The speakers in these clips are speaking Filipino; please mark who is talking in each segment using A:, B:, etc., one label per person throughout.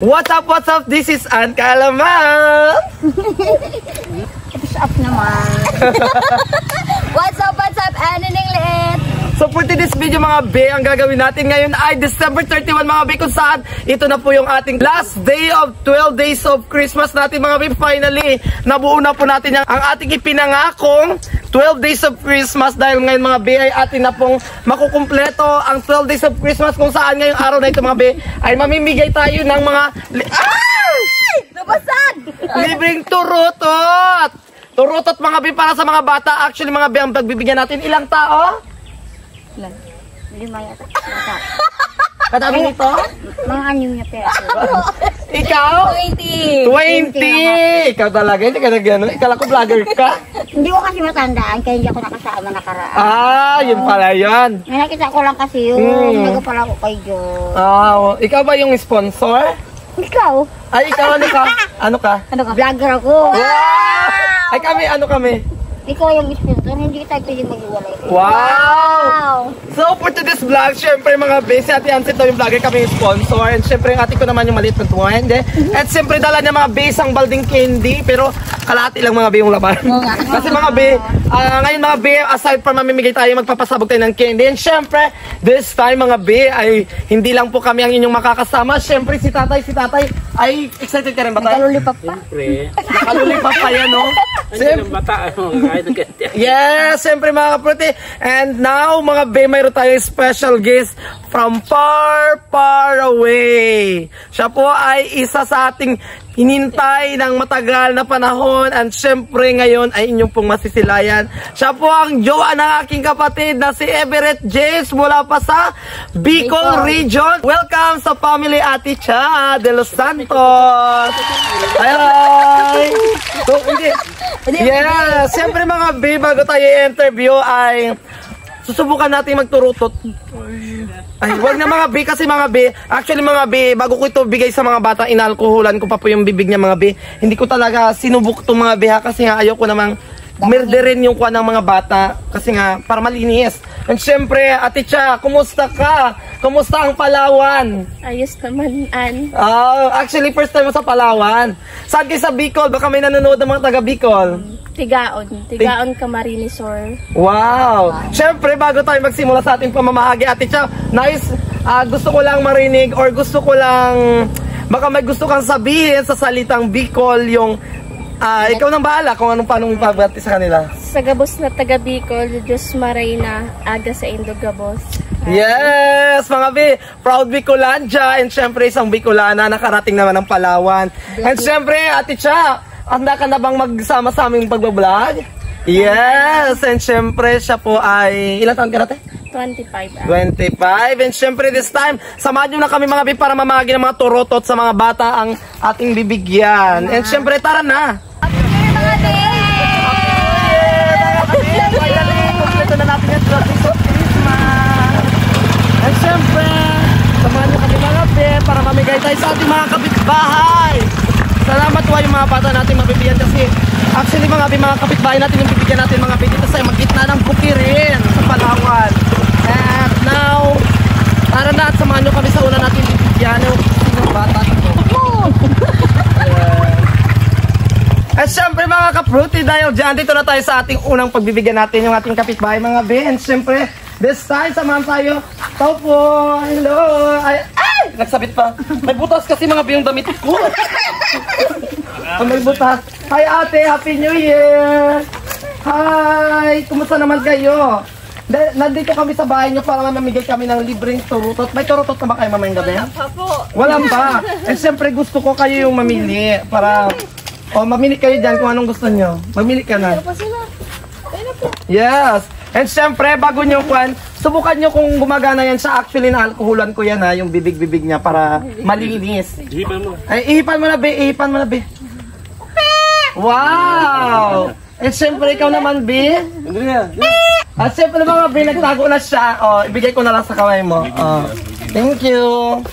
A: What's up, what's up? This is Ann Kalaman!
B: What's up naman? what's up, what's up? Ano nang?
A: So for today's video mga be, ang gagawin natin ngayon ay December 31 mga be kung saan ito na po yung ating last day of 12 days of Christmas natin mga be. Finally, nabuo na po natin yung, ang ating ipinangakong 12 days of Christmas dahil ngayon mga be ay atin na pong makukumpleto ang 12 days of Christmas kung saan ngayong araw na ito mga be ay mamimigay tayo ng mga li- Ay!
B: Nabasag!
A: libreng turutot! Turutot mga be para sa mga bata. Actually mga be ang pagbibigyan natin ilang tao?
B: Ilan? Lima yata. Yata.
A: Kadami nito?
B: Mga anim na pera.
A: Ikaw?
B: 20!
A: 20! Ikaw talaga, hindi ka na gano'n. Ikala ko vlogger ka.
B: Hindi ko kasi matandaan kaya hindi ako nakasama nakaraan.
A: Ah, yun pala yun.
B: May nakita ko lang kasi yun.
A: Hmm.
B: Nagpala ko kay Diyos.
A: Ah, ikaw ba yung sponsor?
B: Ikaw?
A: Ay, ikaw ano ka? Ano ka?
B: Ano ka? Vlogger ako.
A: Wow! Ay, kami, ano kami?
B: Ikaw yung sponsor. Hindi tayo pwede maghiwalay.
A: Wow! So, for today's vlog, syempre mga base, Ate Ansit daw yung vlogger kami yung sponsor. And syempre, yung ate ko naman yung maliit na tuwende. At syempre, dala niya mga base ang balding candy. Pero, kalahati lang mga be yung laban. Kasi mga be, ah, ngayon mga be, aside from mamimigay tayo, magpapasabog tayo ng candy. And syempre, this time mga be, ay hindi lang po kami ang inyong makakasama. Syempre, si tatay, si tatay, ay excited ka rin ba tayo?
B: Kalulipap pa.
C: Pre,
A: Nakalulipap pa yan, no?
C: ano ng bata? Ganyan.
A: Yes, siyempre mga kaputi. And now, mga be, mayroon tayong special guest from far, far away. Siya po ay isa sa ating hinintay ng matagal na panahon and syempre ngayon ay inyong pong masisilayan. Siya po ang jowa ng aking kapatid na si Everett James mula pa sa Bicol Region. Welcome sa family Ate Cha de Los Santos. Hi! So, hindi, Yeah, siyempre mga B, bago tayo i-interview ay susubukan natin magturutot. Ay, wag na mga B kasi mga B. Actually mga B, bago ko ito bigay sa mga bata, inalkoholan ko pa po yung bibig niya mga B. Hindi ko talaga sinubok itong mga B ha kasi nga ayaw ko namang murderin yung kuha ng mga bata kasi nga para malinis. And syempre, Ate Cha, kumusta ka? Kumusta ang Palawan?
D: Ayos naman, An.
A: Ah, actually first time mo sa Palawan. Saan kayo sa Bicol? Baka may nanonood ng mga taga Bicol.
D: Tigaon. Tigaon Camarinesor.
A: Wow! Siyempre, bago tayo magsimula sa ating pamamahagi, Ate Chow, nice, ah, gusto ko lang marinig or gusto ko lang, baka may gusto kang sabihin sa salitang Bicol, yung, ah, ikaw nang bahala kung anong paano pabati sa kanila.
D: Sa gabos na taga Bicol, Diyos maray na aga sa Indogabos.
A: Yes, mga bi, proud Bicolandia and syempre isang Bicolana nakarating naman ng Palawan. And syempre, Ate Cha, handa ka na bang magsama sa aming pagbablog? Yes, and syempre siya po ay, ilang taon ka natin?
D: 25, An.
A: 25. And syempre this time, samahan nyo na kami mga bi para mamahagi ng mga turotot sa mga bata ang ating bibigyan. And syempre, tara na! Kompleto na natin yung 12 days of Christmas. And syempre, samahan nyo kami mga be para mamigay tayo sa ating mga kapitbahay. Salamat po yung mga bata natin mabibigyan kasi actually mga mga kapitbahay natin yung bibigyan natin mga be dito sa magitna ng bukirin sa Palawan. And now, tara na at samahan nyo kami sa una natin bibigyan sinong bata ito. At syempre mga ka-fruity dahil dyan, dito na tayo sa ating unang pagbibigyan natin yung ating kapitbahay mga be. And syempre, this time samahan tayo. Tao po, hello. Ay, ay! Nagsabit pa. May butas kasi mga be yung damit ko. Ah, may butas. Hi ate, Happy New Year! Hi! Kumusta naman kayo? Da- nandito kami sa bahay niyo para mamamigay kami ng libreng turutot. May turutot na ba kayo mamayang gabi? Wala pa po. Wala pa. Eh siyempre gusto ko kayo yung mamili para... O, mamili kayo dyan kung anong gusto nyo. Mamili ka na. Yes. And syempre, bago nyo kwan, subukan nyo kung gumagana yan sa actually na alkoholan ko yan ha, yung bibig-bibig niya para malinis.
C: Hipan mo.
A: Ay, ihipan mo na, be. Ihipan mo na, be. Wow! And syempre, ikaw naman, be.
C: Yan?
A: At syempre, mga be, nagtago na siya. O, ibigay ko na lang sa kamay mo. O, thank you.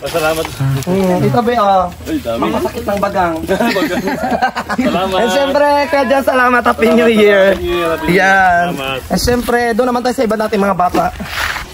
C: Pasalamat.
A: Hmm, ito, be, o.
C: Ay, dami.
A: Masakit ng bagang.
C: Salamat.
A: And syempre, kaya dyan, salamat. Happy New Year.
C: Happy New Year, Happy New Year.
A: Yan.
C: Salamat.
A: And syempre, doon naman tayo sa iba nating mga bata.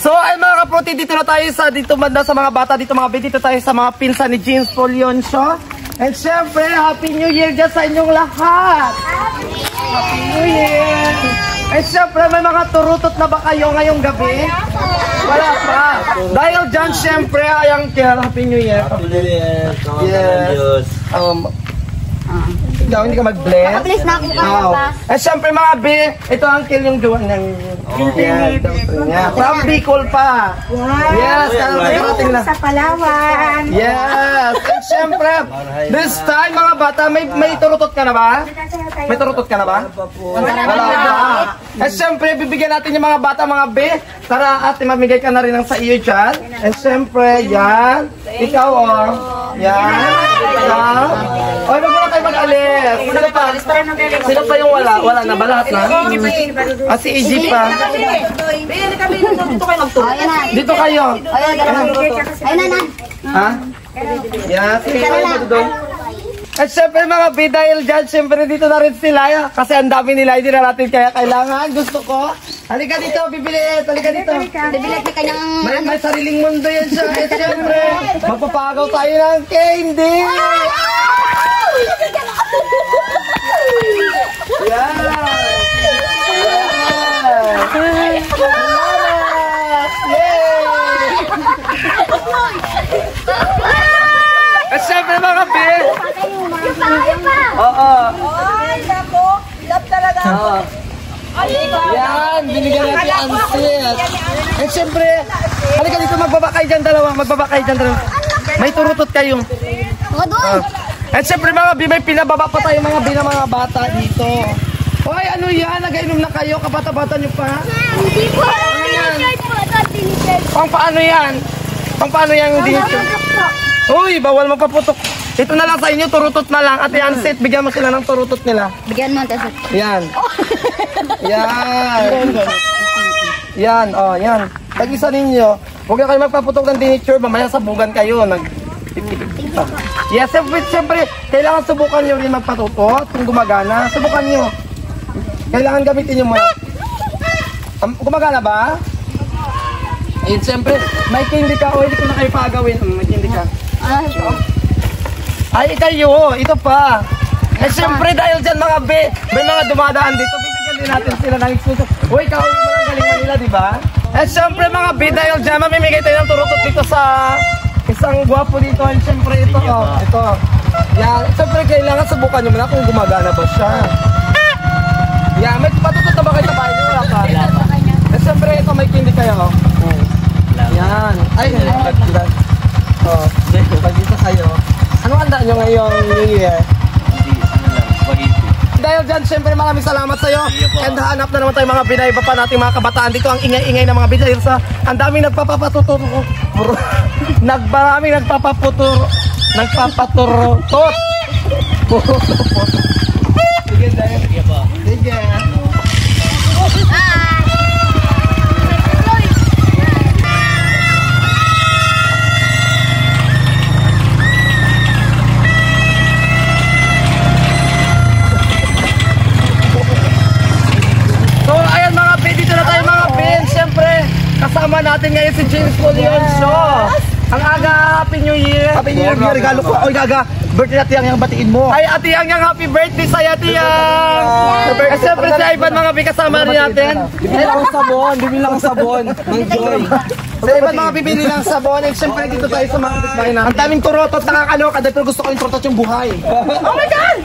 A: So, ay mga kaproti, dito na tayo sa dito banda sa mga bata, dito mga baby, dito tayo sa mga pinsan ni James Polionsyo. And syempre, Happy New Year dyan sa inyong lahat! Happy New Year! And syempre, may mga turutot na ba kayo ngayong gabi? Wala pa. Dahil dyan, syempre, ay ang Happy New Year. Yes. Um, ikaw, hindi ka mag-bless?
B: Please na ako
A: Wow. Eh, syempre mga B, ito ang kill yung gawa ng yeah, yeah. From Bicol pa. Yes, karating na.
B: Sa Palawan.
A: Yes. And syempre, this time mga bata, may may turutot ka na ba? May turutot ka na ba? Wala pa. Eh syempre, bibigyan natin yung mga bata, mga B. Tara, ate, mamigay ka na rin ng sa iyo dyan. And syempre, yan. Ikaw, oh. Yan. Ikaw. Wag mo na kayo mag-alis. Sino pa? Sino pa yung wala? Wala na ba lahat na? Ah, si EG pa. Dito kayo.
B: Ayun, Ayun na na.
A: Ha? Yan, sige kayo doon? At syempre mga B, dahil dyan, syempre dito na rin sila. Kasi ang dami nila, hindi na natin kaya kailangan. Gusto ko. Halika dito, bibili. Halika dito.
B: Bibilat na kanyang...
A: May, may sariling mundo yan siya. At syempre, magpapagaw tayo ng candy. Yan. Yan. Salamat. Yay! At syempre mga B, Oo. Oo. Yan, binigyan natin ang ansit. Eh, siyempre, halika dito, magbaba kayo dyan dalawa, magbaba kayo dyan dalawa. May turutot kayong.
B: O, doon.
A: At siyempre mga bi, may pinababa pa tayo mga bi na mga bata dito. Hoy, ano yan? Nagainom na kayo? Kabata-bata nyo pa?
B: Hindi po.
A: Pang paano yan? Pang paano yan dito? Uy, bawal mapaputok. Ito na lang sa inyo, turutot na lang. At yan, sit, bigyan mo sila ng turutot nila.
B: Bigyan mo, Tessa.
A: Yan. Yan. Yan, oh, yan. Tag-isa ninyo. Huwag na kayo magpaputok ng diniture, mamaya sabugan kayo. Nag... Yes, siyempre, siyempre, kailangan subukan nyo rin magpatuto kung gumagana. Subukan nyo. Kailangan gamitin nyo muna. Um, gumagana ba? Eh, siyempre, may candy ka o hindi ko na kayo pagawin. Um, may candy ka. Ay, kayo, ito pa. Eh, siyempre, dahil dyan mga be, may mga dumadaan dito, bibigyan din natin sila ng exclusive. Uy, ng galing Manila, di ba? Eh, siyempre, mga be, dahil dyan, mamimigay tayo ng turutot dito sa isang gwapo dito. And siyempre, ito, oh, ito. Yan, siyempre, kailangan subukan nyo muna kung gumagana ba siya. Yan, may patutot na ba kayo sa bahay niyo? Wala pa. Eh, siyempre, ito, may candy kayo, oh. Yan. Ay, nagkakita. Oh, pag-isa kayo. Ano handa nyo ngayong New Year? Dahil dyan, syempre maraming salamat sa iyo. And hanap na naman tayo mga binay pa nating mga kabataan dito. Ang ingay-ingay ng mga binay sa ang daming nagpapapatuturo. Nagbaraming nagpapaputuro. Nagpapaturutot. Sige, dahil. Sige. Mga Ben. Siyempre, kasama natin ngayon si James Polionsyo. Ang aga, Happy New Year.
E: Happy New Year, Year, regalo ko. Oy, gaga, birthday natin yung batiin mo.
A: Ay, Ate Yang Yang, happy birthday sa'yo, Ate Yang! At siyempre si Ivan, mga Ben, kasama rin natin.
E: Bibili lang ang sabon, bibili lang ang sabon. Ng joy.
A: Sa Ivan, mga bibili ng sabon. And siyempre, dito tayo sa mga kapitbahay natin.
E: Ang daming turotot, nakakaloka. Dahil pero gusto ko yung turotot yung buhay.
A: Oh my God!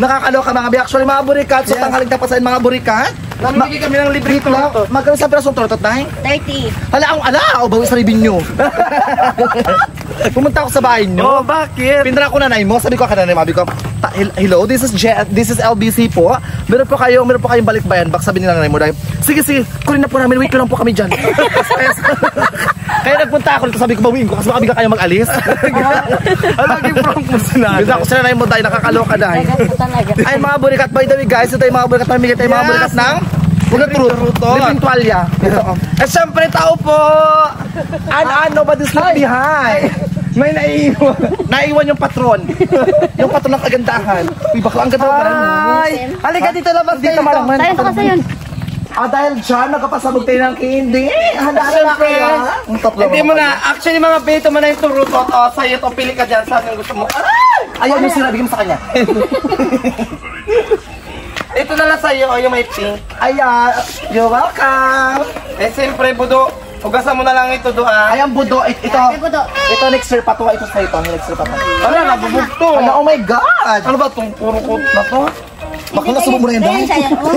E: Nakakaloka mga bi. Actually, mga burikat. So, tanghaling tapat sa mga burikat.
A: Namimigay kami ng libre
E: Dito lang. Magkano sa pirasong turotot na
B: 30.
E: Hala, ang ala, o bawi sa revenue. Pumunta ako sa bahay
A: Oh,
E: nyo.
A: bakit?
E: Pinra ko nanay mo, sabi ko kananay mo, sabi ko, "Ta- hel- hello, this is J this is LBC po. Meron po kayo, meron po kayong balikbayan box, sabi ni nanay mo dahil, sige, sige, kunin na po namin, wait ko lang po kami dyan. Kaya nagpunta ako dito, sabi ko, bawiin ko, kasi baka bigla kayo mag-alis.
A: Lagi prank mo sa nanay.
E: Bigla ako sa nanay mo dahil nakakaloka dahil. Ay, mga burikat, by the way guys, ito yung mga burikat, mamigay tayo mga
A: Yes.
E: burikat ng Na turuto. Libreng tuwalya. Ito. oh.
A: Eh, siyempre, tao po!
E: And ah, nobody's left behind.
A: May naiiwan.
E: Naiwan yung patron. yung patron ng kagandahan. Uy, bakla ang ganda pa rin.
A: Ay! Halika dito, labas
E: Dito
A: kayo.
E: malaman.
B: Tayo pa kasi yun.
E: Ah, dahil dyan, nagkapasabog tayo ng candy. Handa na na
A: Siyempre,
E: kaya. Ang tatlo
A: hindi mo
E: pala.
A: na. Actually, mga be, ito mo na yung turutot. O, sa'yo ito, pili ka dyan. Saan yung gusto mo? Aray!
E: Ayaw yung sinabi mo sa kanya.
A: Ito na lang sa'yo, o, yung may pink.
E: Ayan, you're welcome.
A: Eh, siyempre, budo. Hugasan mo na lang ito doon. ah.
E: Ayan, budo. It- Ito,
B: Ay, budo.
E: ito next year pa to. Ito sa ito, next year pa to.
A: Ano, nabubugto.
E: Ano, oh my God!
A: Ano ba itong puro coat na to?
E: Baka nasubok mo na yun,
B: Ayan,
E: dahil.
B: siya yan. Oh.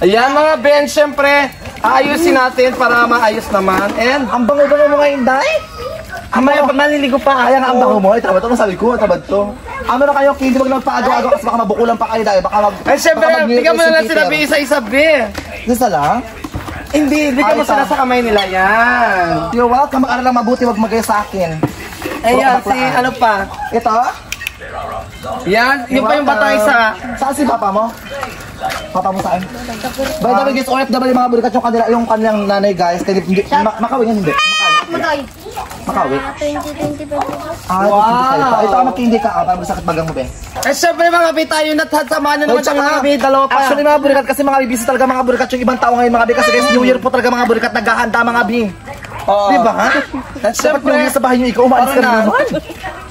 A: Ayan mga Ben, syempre, aayusin natin para maayos naman. And,
E: Ang bango-bango mo ngayon, Day.
A: May maliligo pa.
E: Kaya nga ang bango mo. Ito ba ito? Ang sabi ko, ito ba ito? Ano na kayo, hindi wag lang paagaw-agaw kasi baka mabukulan pa kayo, Day. Baka mag...
A: Eh, syempre, bigyan mo na lang sinabi isa-isa, Be.
E: Isa lang?
A: Hindi, bigyan
E: Ay,
A: mo sila sa kamay nila. Yan.
E: You're welcome. Mag-aral lang mabuti, wag magaya sa akin.
A: Ayan, si ano pa.
E: Ito?
A: Yan, yung pa yung bata isa.
E: Saan si papa mo? Papa mo saan? By the way, guys, OFW mga burikat yung kanila, yung kanilang nanay, guys. Kaya hindi, ma- makawi yan, hindi.
B: Budoy.
E: Makawi.
D: 2020 pa po.
E: Ah,
A: Wow.
E: Ito, ito hindi ka, ah, para masakit bagang mo, be.
A: Eh, syempre mga Be, tayo na samahan nyo naman siya mga Be, dalawa pa.
E: Actually, mga burikat, kasi mga busy talaga mga burikat yung ibang tao ngayon, mga be. Kasi guys, New Year po talaga mga burikat, naghahanda mga be.
A: Oo.
E: Di ba, ha? Dapat
A: Syempre.
E: New Year sa bahay nyo, ikaw, umalis ka na
A: na.
E: naman.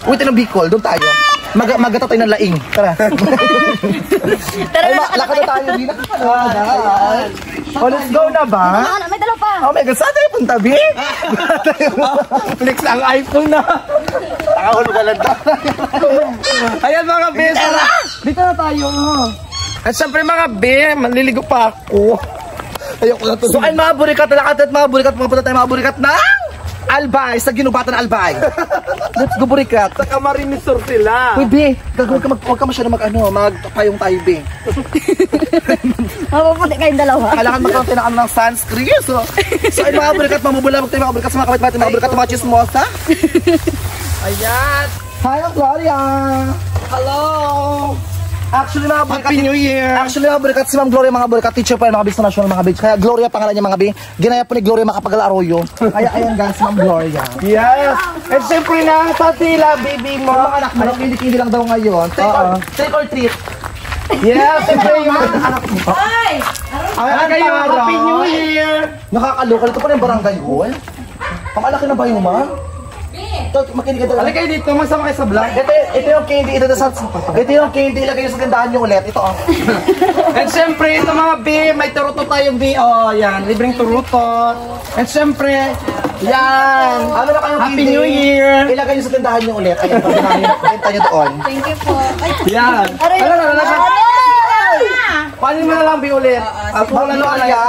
E: Uy, tayo ng Bicol, doon tayo. Mag magata tayo ng laing. Tara.
B: Tara
E: Ay,
B: na,
E: lakad na tayo. Di na Oh, let's go na ba?
B: Ano, may dalaw pa.
E: Oh my God, saan tayo punta, Bi?
A: Flex ang iPhone na.
E: Nakahulog ka lang
A: Ayan mga Be, tara. Dito na tayo. At syempre mga Be, maliligo pa ako.
E: Ayoko na to. So, ay mga burikat na lakat at mga burikat, mga punta tayo mga burikat na Albay, sa ginubatan Albay. Let's go burikat.
A: Sa Camarinesor sila.
E: Uy, gagawin ka, mag, huwag ka masyado mag, ano, magpayong tayo, Bi.
B: Mapuputi kayong dalawa.
E: Kailangan magkaroon tayo ng, ano, ng sunscreen. So, so ay mga burikat, mamubulabog tayo mga burikat sa mga kapit mga burikat, mga chismosa.
A: Ayan.
E: Hi, I'm Gloria.
A: Hello.
E: Actually, mga burikat,
A: Happy New Year.
E: Actually, mga burikat, si Ma'am Gloria, mga burikat, teacher pa mga bis na national, mga bis. Kaya Gloria pangalan niya, mga bi. Ginaya po ni Gloria Makapagal Arroyo. Kaya, ayan guys, Ma'am Gloria.
A: Yes. And syempre na sa sila, baby mo.
E: Mga anak mo, hindi lang daw ngayon. Take, or, take or treat.
A: Yes, syempre yung
E: anak mo.
A: Ay,
E: Ay,
A: kayo, Happy. New Year.
E: Nakakaloka. Ito pa na yung barangay hall. Ang alaki na ba yung ma? Ito, makinig ka.
A: Halika kayo dito, masama kayo sa vlog.
E: Ito, ito yung candy, ito, ito, ito yung candy, ilagay nyo sa gandahan nyo ulit. Ito, oh.
A: And syempre, ito mga B, may turutot tayo B. Oh, yan, libreng turutot. And syempre, yan.
E: Ano na kayong
A: Happy
E: candy?
A: New Year.
E: Ilagay nyo sa gandahan nyo ulit. Ayan, pag namin, nyo doon.
B: Thank you po. Ay,
A: Yan.
B: Aray,
A: Ano na, ano na, Paano mo na lang B ulit?
E: Ma'am
A: wala na
E: Gloria,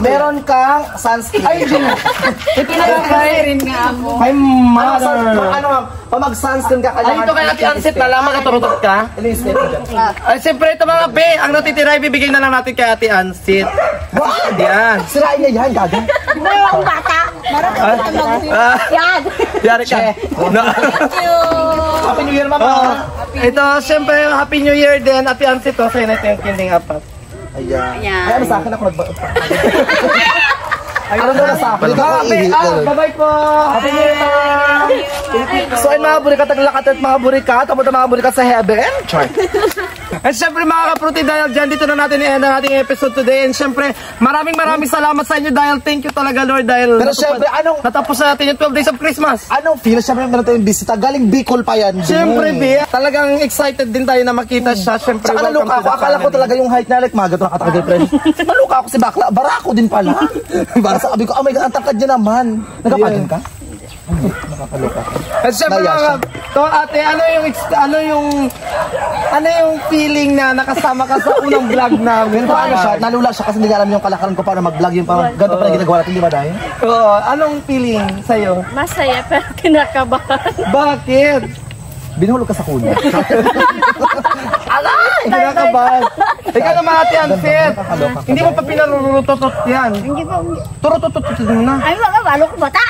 E: meron kang sunscreen. Ay, hindi na.
B: pinagkakay rin nga ako.
A: My
E: Ano,
A: mother.
E: ano, ma'am, pag mag-sunscreen ka,
A: Ay,
E: kailangan...
A: ito kay Ate Ansit na lang, magkaturutot ka.
E: Ano step dyan?
A: Ay, siyempre ito mga B, ang natitira, ibibigay na lang natin kay Ate Ansit.
E: What?
A: Yan.
E: Sirain niya yan, gaga.
B: Hindi akong bata. Marami akong ano.
A: Ah,
B: Yan.
A: yari ka. No.
B: Thank you.
E: Happy New Year, ma'am.
A: Oh, ito, siyempre, Happy New Year din. Ate Ansit, oh, sa'yo na ito yung kinding apat.
E: Ayan.
B: Ayan.
E: Ay, ano sa akin ako nag... Ano na sa akin? Ikaw,
A: Ah, ah, bye-bye po. Happy New Year.
E: So, ayun mga burikat, naglakad at mga burikat, tapos ang mga burikat sa heaven. Char.
A: At syempre mga kapruti, dahil dyan dito na natin i-end ang ating episode today. And syempre, maraming maraming salamat sa inyo dahil thank you talaga Lord dahil
E: Pero
A: natupad-
E: syempre, anong-
A: natapos na natin yung 12 days of Christmas.
E: Anong feel? Siyempre, meron tayong bisita. Galing Bicol pa yan.
A: Siyempre, B, talagang excited din tayo na makita siya. Siyempre,
E: Tsaka
A: welcome
E: naluka
A: to
E: ako. Akala ko talaga yung height na like magat na kataka-depression. naluka ako si Bakla. Barako din pala. Bara sabi ko, oh my God, ang tangkad niya naman. Nagkapagan ka? Nakakaloka ka.
A: At syempre, mga, to, ate, ano yung, ano yung, ano yung feeling na nakasama ka sa unang vlog namin?
E: Pero ano siya, nalula siya kasi hindi alam yung kalakaran ko paano mag-vlog yung parang ganito pa na ginagawa natin, di ba dahil?
A: Oo, anong feeling sa'yo?
D: Masaya pero kinakabahan.
A: Bakit?
E: Binuhulog ka sa kuna.
A: Alay! Kinakabahan. Ikaw naman ate Anset. Hindi mo pa pinarurutotot yan.
B: Hindi po.
A: Turutotot mo na.
B: Ay, mga balo ko bata.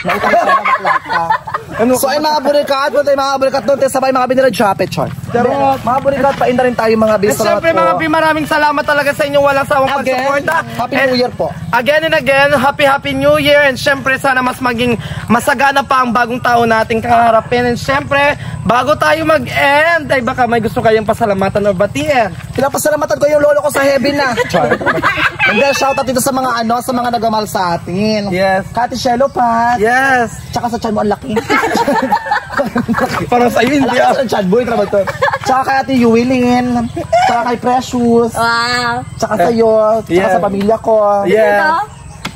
E: so ay mga burikat, yung mga burikat doon, tayo sabay mga binila Chapet, char.
A: Charot.
E: Mga burikat, painda rin tayo mga
A: At
E: bis.
A: syempre mga Bi, maraming salamat talaga sa inyong walang sawang pagsuporta.
E: Happy
A: And
E: New Year po.
A: Again and again, happy happy New Year and syempre sana mas maging masagana pa ang bagong taon nating kaharapin and syempre bago tayo mag-end ay baka may gusto kayong pasalamatan o batiin.
E: Pinapasalamatan ko yung lolo ko sa heaven na. Char. And then shoutout dito sa mga ano, sa mga nagamal sa atin.
A: Yes.
E: Kati Shelo Pat.
A: Yes.
E: Tsaka sa chan mo ang laki.
A: Para sa iyo hindi
E: Alaki
A: ah.
E: sa chan boy, trabaho to. Tsaka kay Ate Yuwilin. Tsaka kay Precious.
B: Wow.
E: Tsaka sa'yo. Tsaka
A: Yeah.
E: sa pamilya ko.
A: Yeah.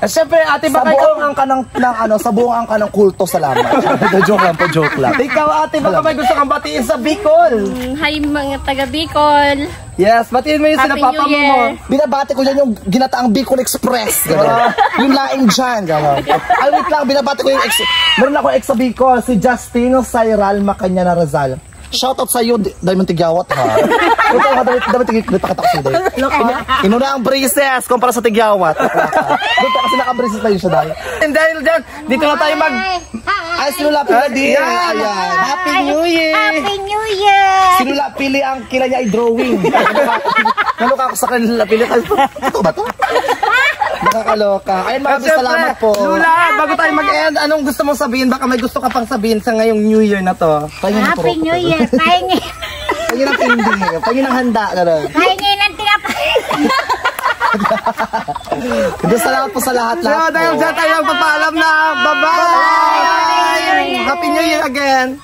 A: At syempre ate
E: Sa
A: baka
E: buong
A: ikaw,
E: angka ng, ng ano, sa buong angka ng kulto, salamat. joke lang po, joke lang.
A: ikaw ate baka may gusto kang batiin sa Bicol.
D: Mm, Hi mga taga Bicol.
A: Yes, batiin mo yung sila
D: Happy
A: papa
D: New
A: mo.
D: Year.
E: Binabati ko yan yung ginataang Bicol Express. Gano'n. yung laing dyan. Gano'n. Ay, wait lang. Binabati ko yung ex... Meron ako ex sa Bicol. Si Justino Sayral Macanyana Razal. Shoutout sa iyo, Di- Diamond Tigyawat, ha? Ito nga, Diamond Diamond Tigyawat. Pakita ko sa'yo, Inuna ang braces kumpara sa Tigyawat. Dito kasi naka-braces pa yun siya, Day.
A: And dahil dyan, dito na tayo mag...
E: Ay, sinula pili.
A: Ayan. Happy New Year!
B: Happy New Year!
E: Sinula pili ang kila niya ay drawing. Naluka ako sa kanila pili. Ito ba to? Nakakaloka. Ayun mga bis, salamat po.
A: Lula, bago tayo mag-end, anong gusto mong sabihin? Baka may gusto ka pang sabihin sa ngayong New Year na to.
E: Pahingin ng
B: Happy
E: puro-
B: New Year! Pahingi,
E: Pahingin ng hindi. Pahingin ng handa.
B: Pahingi ng tinapay.
E: Hindi, salamat po sa
A: So,
E: lahat-lahat.
A: dahil dyan tayo magpapaalam na. Bye-bye! Happy New Year again!